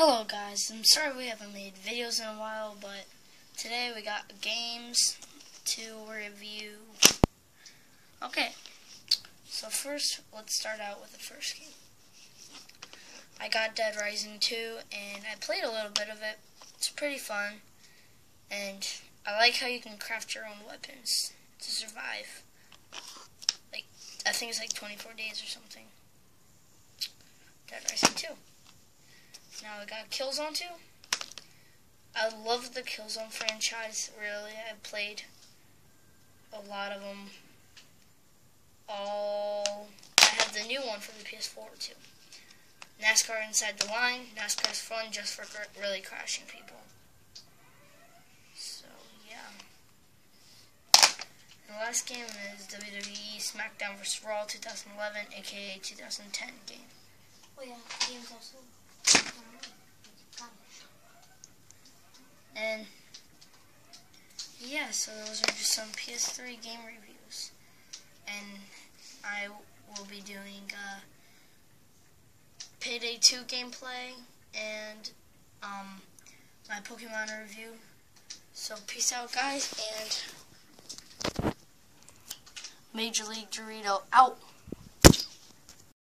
Hello guys, I'm sorry we haven't made videos in a while, but today we got games to review. Okay, so first let's start out with the first game. I got Dead Rising 2 and I played a little bit of it. It's pretty fun and I like how you can craft your own weapons to survive. Like, I think it's like 24 days or something. Dead Rising 2. Now we got Killzone 2. I love the Killzone franchise, really. I've played a lot of them. All I have the new one for the PS4 too. NASCAR Inside the Line. NASCAR's fun just for really crashing people. So yeah. The last game is WWE SmackDown vs. Raw 2011, aka 2010 game. Oh yeah, game's also. And yeah, so those are just some PS3 game reviews. And I will be doing uh, Payday 2 gameplay and um, my Pokemon review. So peace out, guys, and Major League Dorito out.